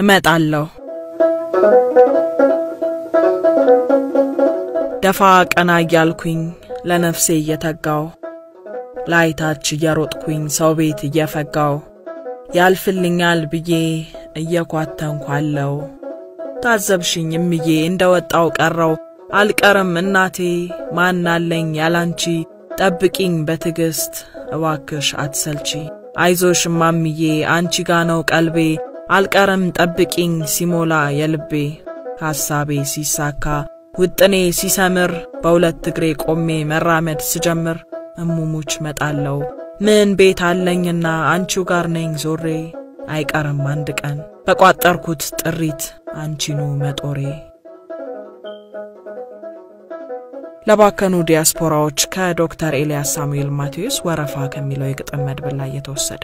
እመጣለሁ። ደፋ ቀና እያልኩኝ ለነፍሴ እየተጋው ላይታች እየሮጥኩኝ ሰው ቤት እየፈጋው ያልፍልኛል ብዬ እየኳተንኳለው ታዘብሽኝ እምዬ እንደ ወጣው ቀረው። አልቀርም እናቴ ማናለኝ ያላንቺ? ጠብቂኝ በትዕግስት እባክሽ አትሰልቺ። አይዞሽ እማምዬ አንቺ ጋ ነው ቀልቤ አልቀርም ጠብቂኝ ሲሞላ የልቤ ሐሳቤ ሲሳካ ውጥኔ ሲሰምር በሁለት እግሬ ቆሜ መራመድ ስጀምር እሙሙች መጣለው ምን ቤት አለኝና አንቺው ጋር ነኝ ዞሬ አይቀርም አንድ ቀን በቋጠርኩት ጥሪት አንቺኑ መጦሬ። ለባከኑ ዲያስፖራዎች ከዶክተር ኤልያስ ሳሙኤል ማቴዎስ ወረፋ ከሚለው የግጥም መድብል ላይ የተወሰደ